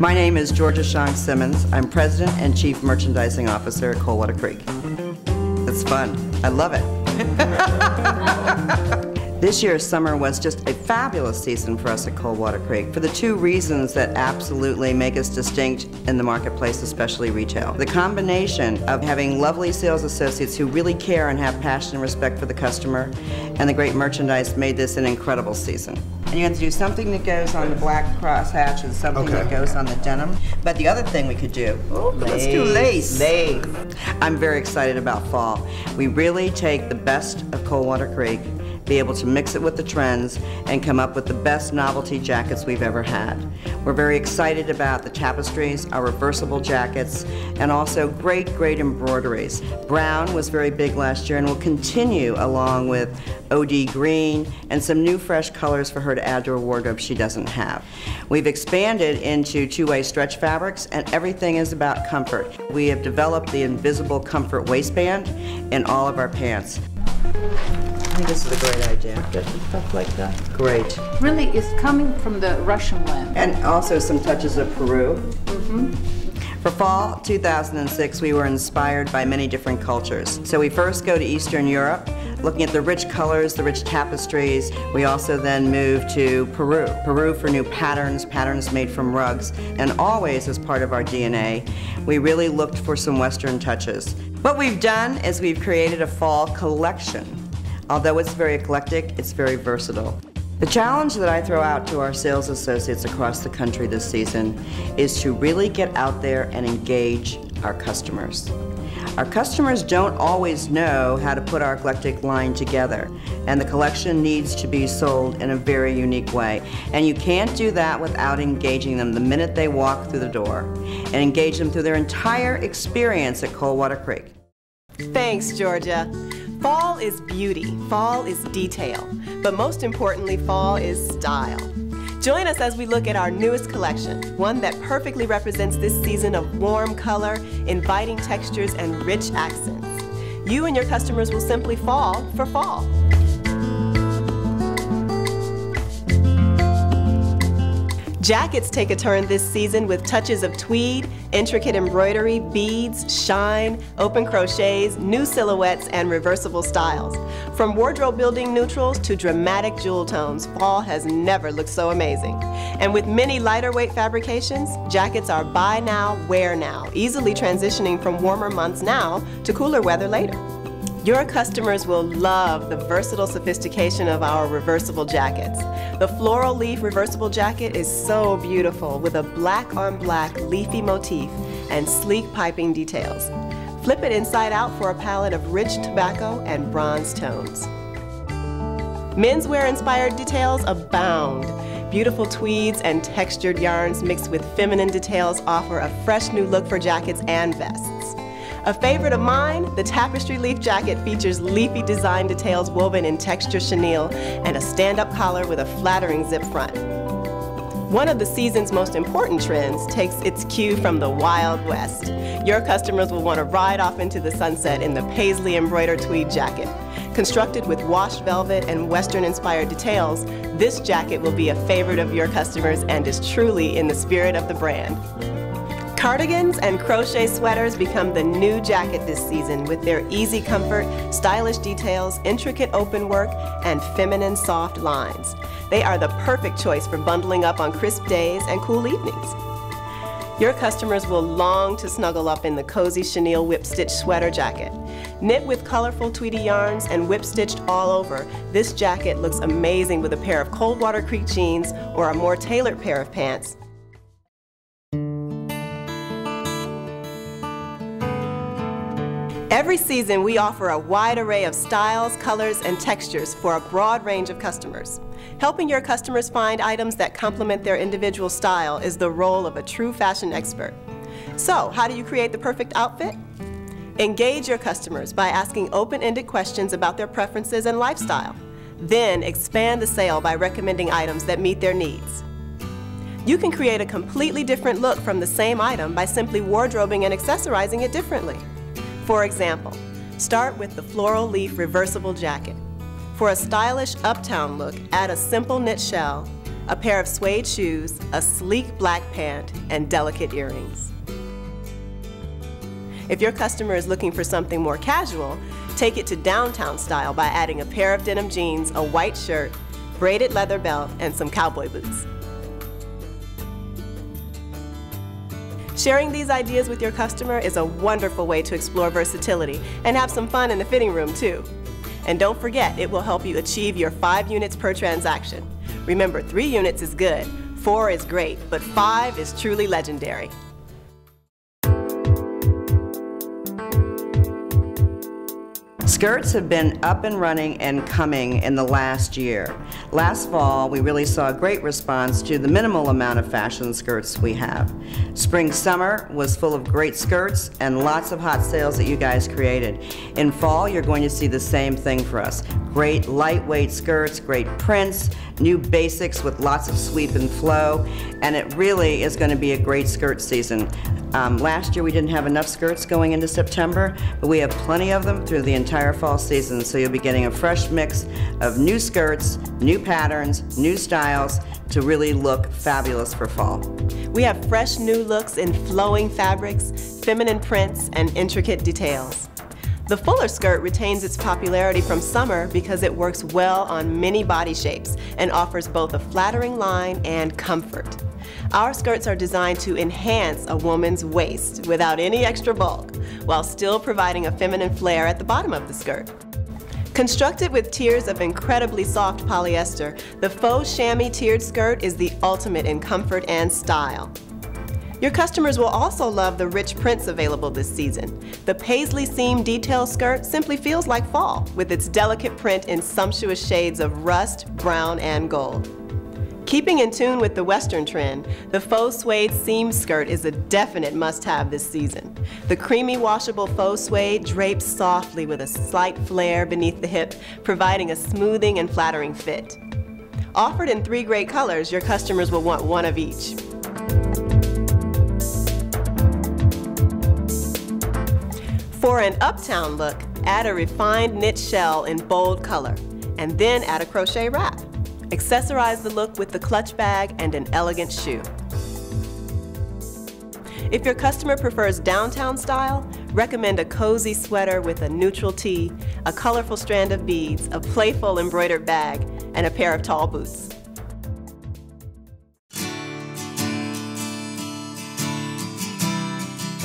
My name is Georgia Shonk-Simmons. I'm President and Chief Merchandising Officer at Coldwater Creek. It's fun. I love it. This year's summer was just a fabulous season for us at Coldwater Creek for the two reasons that absolutely make us distinct in the marketplace, especially retail. The combination of having lovely sales associates who really care and have passion and respect for the customer and the great merchandise made this an incredible season. And you have to do something that goes on the black crosshatch and something Okay. that goes on the denim. But the other thing we could do, oh, let's do lace. Lace. I'm very excited about fall. We really take the best of Coldwater Creek, be able to mix it with the trends, and come up with the best novelty jackets we've ever had. We're very excited about the tapestries, our reversible jackets, and also great, great embroideries. Brown was very big last year and will continue along with OD green and some new fresh colors for her to add to her wardrobe she doesn't have. We've expanded into two-way stretch fabrics and everything is about comfort. We have developed the invisible comfort waistband in all of our pants. I think this is a great idea. Stuff like that. Great. Really, it's coming from the Russian land. And also some touches of Peru. Mm-hmm. For fall 2006, we were inspired by many different cultures. So we first go to Eastern Europe, looking at the rich colors, the rich tapestries. We also then move to Peru. Peru for new patterns, patterns made from rugs, and always as part of our DNA, we really looked for some Western touches. What we've done is we've created a fall collection. Although it's very eclectic, it's very versatile. The challenge that I throw out to our sales associates across the country this season is to really get out there and engage our customers. Our customers don't always know how to put our eclectic line together, and the collection needs to be sold in a very unique way. And you can't do that without engaging them the minute they walk through the door, and engage them through their entire experience at Coldwater Creek. Thanks, Georgia. Fall is beauty, fall is detail, but most importantly, fall is style. Join us as we look at our newest collection, one that perfectly represents this season of warm color, inviting textures, and rich accents. You and your customers will simply fall for fall. Jackets take a turn this season with touches of tweed, intricate embroidery, beads, shine, open crochets, new silhouettes, and reversible styles. From wardrobe building neutrals to dramatic jewel tones, fall has never looked so amazing. And with many lighter weight fabrications, jackets are buy now, wear now, easily transitioning from warmer months now to cooler weather later. Your customers will love the versatile sophistication of our reversible jackets. The floral leaf reversible jacket is so beautiful with a black on black leafy motif and sleek piping details. Flip it inside out for a palette of rich tobacco and bronze tones. Menswear inspired details abound. Beautiful tweeds and textured yarns mixed with feminine details offer a fresh new look for jackets and vests. A favorite of mine, the tapestry leaf jacket features leafy design details woven in texture chenille and a stand-up collar with a flattering zip front. One of the season's most important trends takes its cue from the Wild West. Your customers will want to ride off into the sunset in the paisley embroidered tweed jacket. Constructed with washed velvet and Western-inspired details, this jacket will be a favorite of your customers and is truly in the spirit of the brand. Cardigans and crochet sweaters become the new jacket this season with their easy comfort, stylish details, intricate open work, and feminine soft lines. They are the perfect choice for bundling up on crisp days and cool evenings. Your customers will long to snuggle up in the cozy chenille whip stitch sweater jacket. Knit with colorful tweedy yarns and whip stitched all over, this jacket looks amazing with a pair of Coldwater Creek jeans or a more tailored pair of pants. Every season, we offer a wide array of styles, colors, and textures for a broad range of customers. Helping your customers find items that complement their individual style is the role of a true fashion expert. So, how do you create the perfect outfit? Engage your customers by asking open-ended questions about their preferences and lifestyle. Then expand the sale by recommending items that meet their needs. You can create a completely different look from the same item by simply wardrobing and accessorizing it differently. For example, start with the floral leaf reversible jacket. For a stylish uptown look, add a simple knit shell, a pair of suede shoes, a sleek black pant, and delicate earrings. If your customer is looking for something more casual, take it to downtown style by adding a pair of denim jeans, a white shirt, braided leather belt, and some cowboy boots. Sharing these ideas with your customer is a wonderful way to explore versatility and have some fun in the fitting room too. And don't forget, it will help you achieve your five units per transaction. Remember, three units is good, four is great, but five is truly legendary. Skirts have been up and running and coming in the last year. Last fall, we really saw a great response to the minimal amount of fashion skirts we have. Spring summer was full of great skirts and lots of hot sales that you guys created. In fall, you're going to see the same thing for us. Great lightweight skirts, great prints, new basics with lots of sweep and flow, and it really is going to be a great skirt season. Um, last year we didn't have enough skirts going into September, but we have plenty of them through the entire fall season, so you'll be getting a fresh mix of new skirts, new patterns, new styles to really look fabulous for fall. We have fresh new looks in flowing fabrics, feminine prints, and intricate details. The fuller skirt retains its popularity from summer because it works well on many body shapes and offers both a flattering line and comfort. Our skirts are designed to enhance a woman's waist without any extra bulk, while still providing a feminine flair at the bottom of the skirt. Constructed with tiers of incredibly soft polyester, the faux chamois tiered skirt is the ultimate in comfort and style. Your customers will also love the rich prints available this season. The paisley seam detail skirt simply feels like fall, with its delicate print in sumptuous shades of rust, brown, and gold. Keeping in tune with the Western trend, the faux suede seam skirt is a definite must-have this season. The creamy washable faux suede drapes softly with a slight flare beneath the hip, providing a smoothing and flattering fit. Offered in three great colors, your customers will want one of each. For an uptown look, add a refined knit shell in bold color, and then add a crochet wrap. Accessorize the look with the clutch bag and an elegant shoe. If your customer prefers downtown style, recommend a cozy sweater with a neutral tee, a colorful strand of beads, a playful embroidered bag, and a pair of tall boots.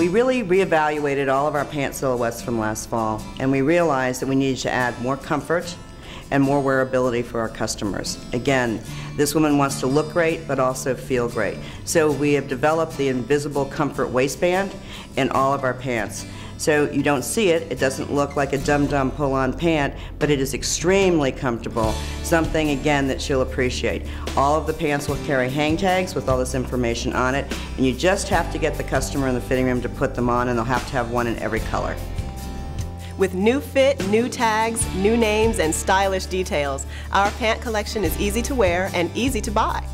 We really reevaluated all of our pant silhouettes from last fall, and we realized that we needed to add more comfort and more wearability for our customers. Again, this woman wants to look great but also feel great. So we have developed the invisible comfort waistband in all of our pants. So you don't see it, it doesn't look like a dum-dum pull-on pant, but it is extremely comfortable, something again that she'll appreciate. All of the pants will carry hang tags with all this information on it, and you just have to get the customer in the fitting room to put them on, and they'll have to have one in every color. With new fit, new tags, new names, and stylish details, our pant collection is easy to wear and easy to buy.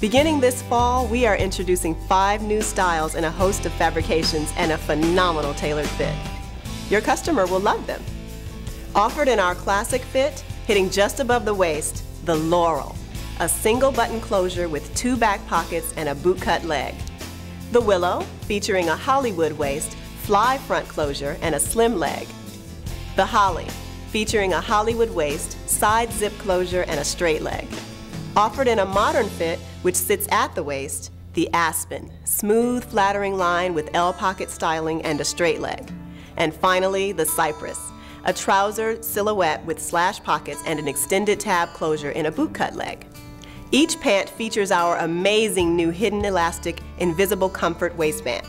Beginning this fall, we are introducing five new styles in a host of fabrications and a phenomenal tailored fit. Your customer will love them. Offered in our classic fit, hitting just above the waist, the Laurel, a single button closure with two back pockets and a bootcut leg. The Willow, featuring a Hollywood waist fly front closure, and a slim leg. The Holly, featuring a Hollywood waist, side zip closure, and a straight leg. Offered in a modern fit, which sits at the waist, the Aspen, smooth, flattering line with L pocket styling and a straight leg. And finally, the Cypress, a trouser silhouette with slash pockets and an extended tab closure in a bootcut leg. Each pant features our amazing new hidden elastic invisible comfort waistband.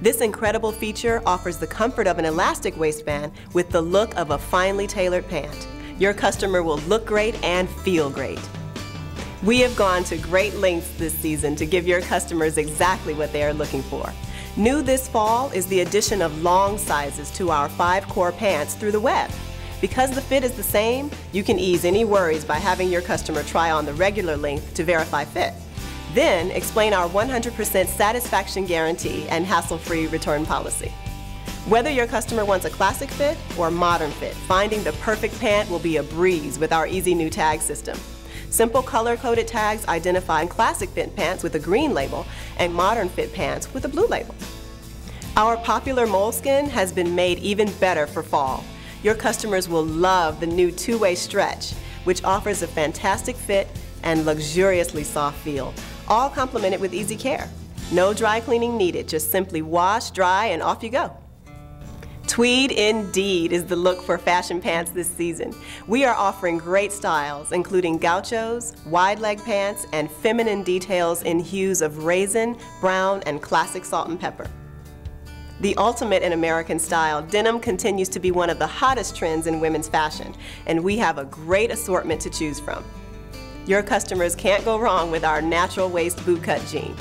This incredible feature offers the comfort of an elastic waistband with the look of a finely tailored pant. Your customer will look great and feel great. We have gone to great lengths this season to give your customers exactly what they are looking for. New this fall is the addition of long sizes to our five core pants through the web. Because the fit is the same, you can ease any worries by having your customer try on the regular length to verify fit. Then explain our 100% satisfaction guarantee and hassle-free return policy. Whether your customer wants a classic fit or a modern fit, finding the perfect pant will be a breeze with our easy new tag system. Simple color-coded tags identifying classic fit pants with a green label and modern fit pants with a blue label. Our popular moleskin has been made even better for fall. Your customers will love the new two-way stretch, which offers a fantastic fit and luxuriously soft feel, all complemented with easy care. No dry cleaning needed, just simply wash, dry, and off you go. Tweed indeed is the look for fashion pants this season. We are offering great styles, including gauchos, wide leg pants, and feminine details in hues of raisin, brown, and classic salt and pepper. The ultimate in American style, denim continues to be one of the hottest trends in women's fashion, and we have a great assortment to choose from. Your customers can't go wrong with our natural waist bootcut jean.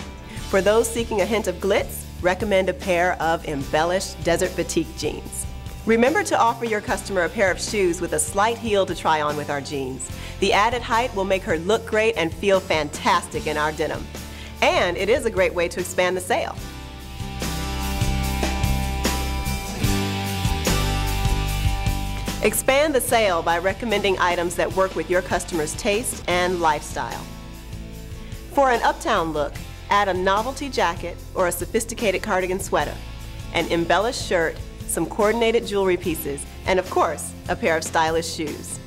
For those seeking a hint of glitz, recommend a pair of embellished desert batik jeans. Remember to offer your customer a pair of shoes with a slight heel to try on with our jeans. The added height will make her look great and feel fantastic in our denim. And it is a great way to expand the sale. Expand the sale by recommending items that work with your customer's taste and lifestyle. For an uptown look, add a novelty jacket or a sophisticated cardigan sweater, an embellished shirt, some coordinated jewelry pieces, and of course, a pair of stylish shoes.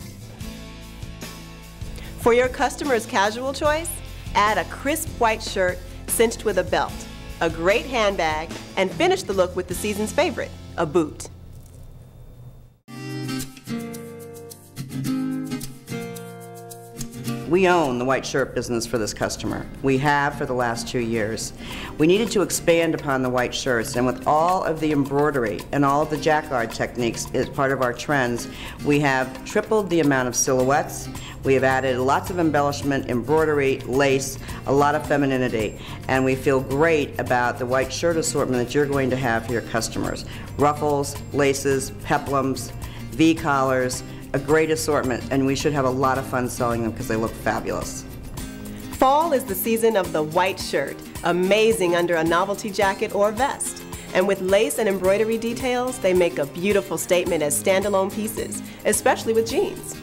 For your customer's casual choice, add a crisp white shirt cinched with a belt, a great handbag, and finish the look with the season's favorite, a boot. We own the white shirt business for this customer. We have for the last two years. We needed to expand upon the white shirts, and with all of the embroidery and all of the jacquard techniques as part of our trends, we have tripled the amount of silhouettes. We have added lots of embellishment, embroidery, lace, a lot of femininity, and we feel great about the white shirt assortment that you're going to have for your customers. Ruffles, laces, peplums, V-collars, a great assortment, and we should have a lot of fun selling them because they look fabulous. Fall is the season of the white shirt, amazing under a novelty jacket or vest. And with lace and embroidery details, they make a beautiful statement as standalone pieces, especially with jeans.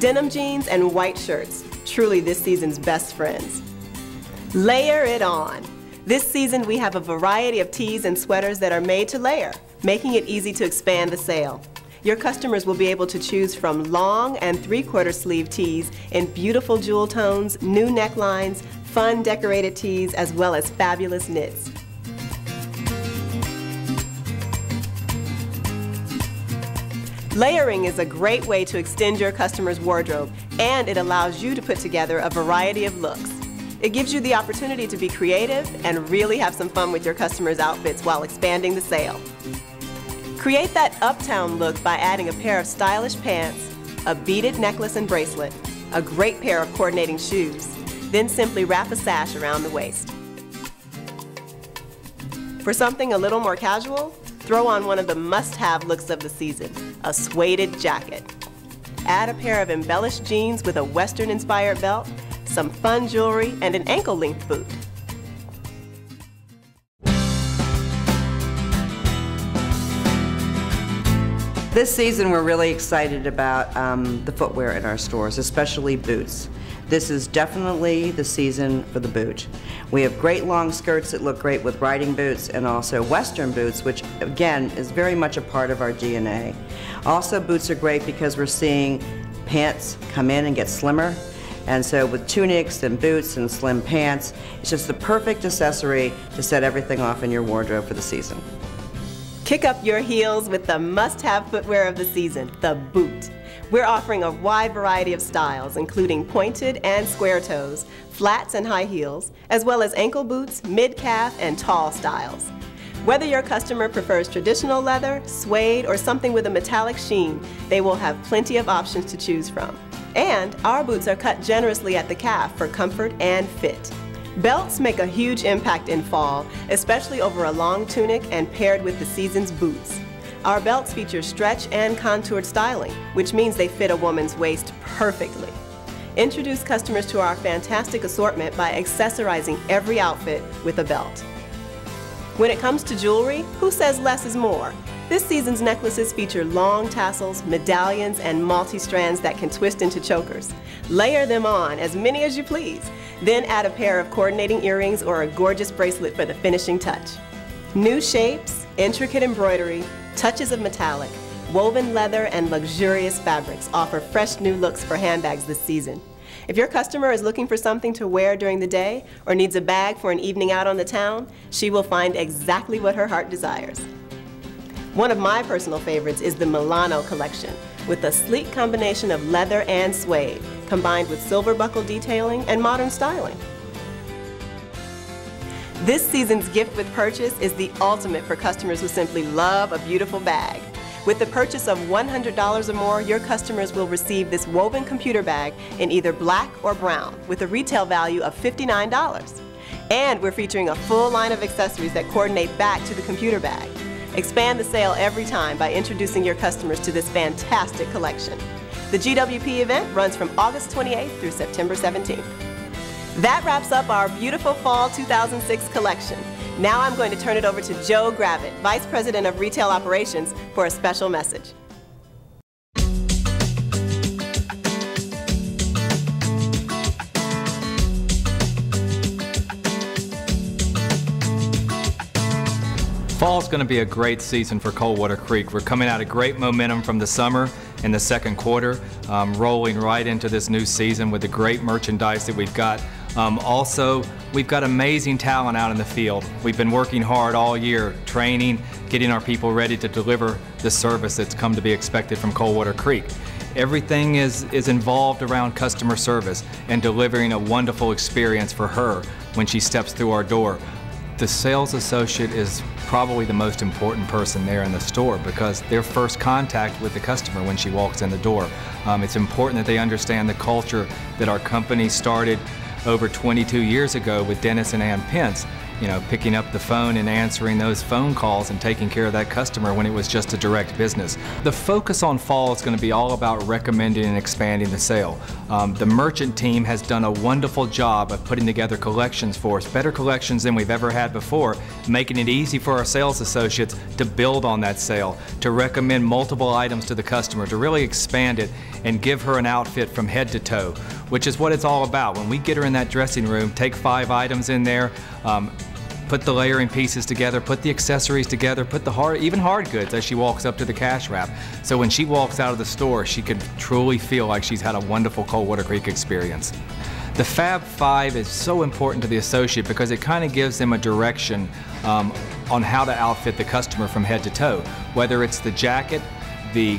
Denim jeans and white shirts, truly this season's best friends. Layer it on. This season we have a variety of tees and sweaters that are made to layer, making it easy to expand the sale. Your customers will be able to choose from long and three-quarter sleeve tees in beautiful jewel tones, new necklines, fun decorated tees, as well as fabulous knits. Layering is a great way to extend your customer's wardrobe, and it allows you to put together a variety of looks. It gives you the opportunity to be creative and really have some fun with your customers' outfits while expanding the sale. Create that uptown look by adding a pair of stylish pants, a beaded necklace and bracelet, a great pair of coordinating shoes, then simply wrap a sash around the waist. For something a little more casual, throw on one of the must-have looks of the season, a suede jacket. Add a pair of embellished jeans with a Western-inspired belt, some fun jewelry, and an ankle-length boot. This season, we're really excited about um, the footwear in our stores, especially boots. This is definitely the season for the boot. We have great long skirts that look great with riding boots and also western boots, which again is very much a part of our DNA. Also, boots are great because we're seeing pants come in and get slimmer. And so with tunics and boots and slim pants, it's just the perfect accessory to set everything off in your wardrobe for the season. Kick up your heels with the must-have footwear of the season, the boot. We're offering a wide variety of styles, including pointed and square toes, flats and high heels, as well as ankle boots, mid-calf, and tall styles. Whether your customer prefers traditional leather, suede, or something with a metallic sheen, they will have plenty of options to choose from. And our boots are cut generously at the calf for comfort and fit. Belts make a huge impact in fall, especially over a long tunic and paired with the season's boots. Our belts feature stretch and contoured styling, which means they fit a woman's waist perfectly. Introduce customers to our fantastic assortment by accessorizing every outfit with a belt. When it comes to jewelry, who says less is more? This season's necklaces feature long tassels, medallions, and multi-strands that can twist into chokers. Layer them on, as many as you please. Then add a pair of coordinating earrings or a gorgeous bracelet for the finishing touch. New shapes, intricate embroidery, touches of metallic, woven leather, and luxurious fabrics offer fresh new looks for handbags this season. If your customer is looking for something to wear during the day or needs a bag for an evening out on the town, she will find exactly what her heart desires. One of my personal favorites is the Milano collection, with a sleek combination of leather and suede, combined with silver buckle detailing and modern styling. This season's gift with purchase is the ultimate for customers who simply love a beautiful bag. With the purchase of $100 or more, your customers will receive this woven computer bag in either black or brown with a retail value of $59. And we're featuring a full line of accessories that coordinate back to the computer bag. Expand the sale every time by introducing your customers to this fantastic collection. The GWP event runs from August 28th through September 17th. That wraps up our beautiful Fall 2006 collection. Now I'm going to turn it over to Joe Gravitt, Vice President of Retail Operations, for a special message. Fall is going to be a great season for Coldwater Creek. We're coming out of great momentum from the summer in the second quarter, um, rolling right into this new season with the great merchandise that we've got. Um, also, we've got amazing talent out in the field. We've been working hard all year, training, getting our people ready to deliver the service that's come to be expected from Coldwater Creek. Everything is, is involved around customer service and delivering a wonderful experience for her when she steps through our door. The sales associate is probably the most important person there in the store because their first contact with the customer when she walks in the door. Um, it's important that they understand the culture that our company started over 22 years ago with Dennis and Ann Pence you know, picking up the phone and answering those phone calls and taking care of that customer when it was just a direct business. The focus on fall is going to be all about recommending and expanding the sale. Um, the merchant team has done a wonderful job of putting together collections for us, better collections than we've ever had before, making it easy for our sales associates to build on that sale, to recommend multiple items to the customer, to really expand it and give her an outfit from head to toe, which is what it's all about. When we get her in that dressing room, take five items in there, um, put the layering pieces together, put the accessories together, put the hard, even hard goods as she walks up to the cash wrap. So when she walks out of the store, she can truly feel like she's had a wonderful Coldwater Creek experience. The Fab Five is so important to the associate because it kind of gives them a direction um, on how to outfit the customer from head to toe. Whether it's the jacket, the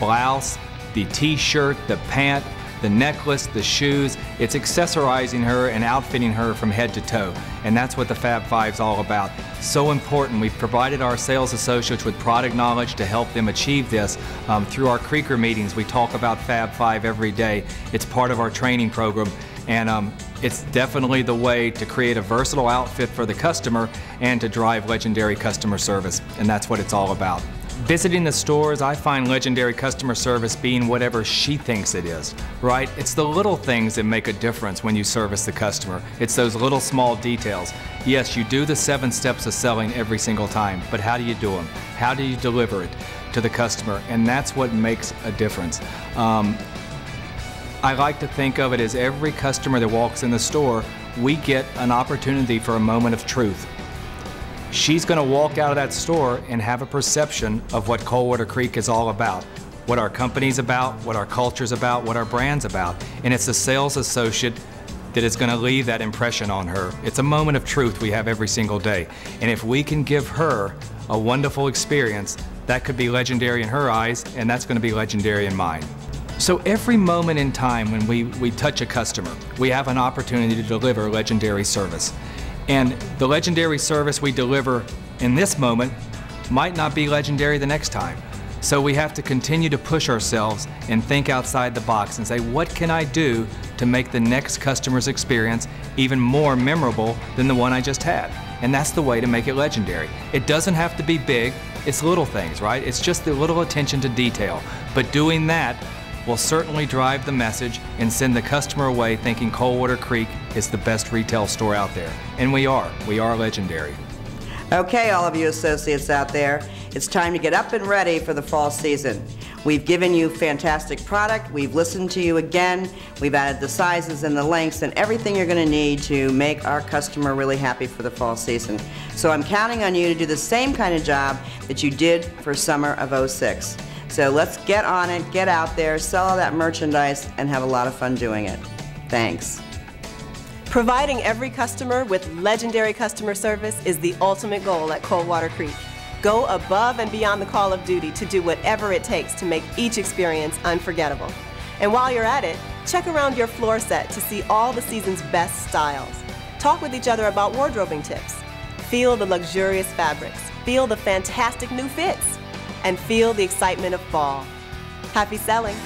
blouse, the t-shirt, the pant, the necklace, the shoes. It's accessorizing her and outfitting her from head to toe. And that's what the Fab Five is all about. So important. We've provided our sales associates with product knowledge to help them achieve this. Um, through our Creeker meetings, we talk about Fab Five every day. It's part of our training program. And um, it's definitely the way to create a versatile outfit for the customer and to drive legendary customer service. And that's what it's all about. Visiting the stores, I find legendary customer service being whatever she thinks it is, right? It's the little things that make a difference when you service the customer. It's those little small details. Yes, you do the seven steps of selling every single time, but how do you do them? How do you deliver it to the customer? And that's what makes a difference. Um, I like to think of it as every customer that walks in the store, we get an opportunity for a moment of truth she's going to walk out of that store and have a perception of what Coldwater Creek is all about, what our company's about, what our culture's about, what our brand's about. And it's the sales associate that is going to leave that impression on her. It's a moment of truth we have every single day. And if we can give her a wonderful experience, that could be legendary in her eyes, and that's going to be legendary in mine. So every moment in time when we, we touch a customer, we have an opportunity to deliver legendary service. And the legendary service we deliver in this moment might not be legendary the next time. So we have to continue to push ourselves and think outside the box and say, what can I do to make the next customer's experience even more memorable than the one I just had? And that's the way to make it legendary. It doesn't have to be big, it's little things, right? It's just the little attention to detail. But doing that will certainly drive the message and send the customer away thinking Coldwater Creek is the best retail store out there. And we are. We are legendary. Okay, all of you associates out there, it's time to get up and ready for the fall season. We've given you fantastic product, we've listened to you again, we've added the sizes and the lengths and everything you're going to need to make our customer really happy for the fall season. So I'm counting on you to do the same kind of job that you did for summer of 06. So let's get on it, get out there, sell all that merchandise, and have a lot of fun doing it. Thanks. Providing every customer with legendary customer service is the ultimate goal at Coldwater Creek. Go above and beyond the call of duty to do whatever it takes to make each experience unforgettable. And while you're at it, check around your floor set to see all the season's best styles. Talk with each other about wardrobing tips. Feel the luxurious fabrics, feel the fantastic new fits, and feel the excitement of fall. Happy selling!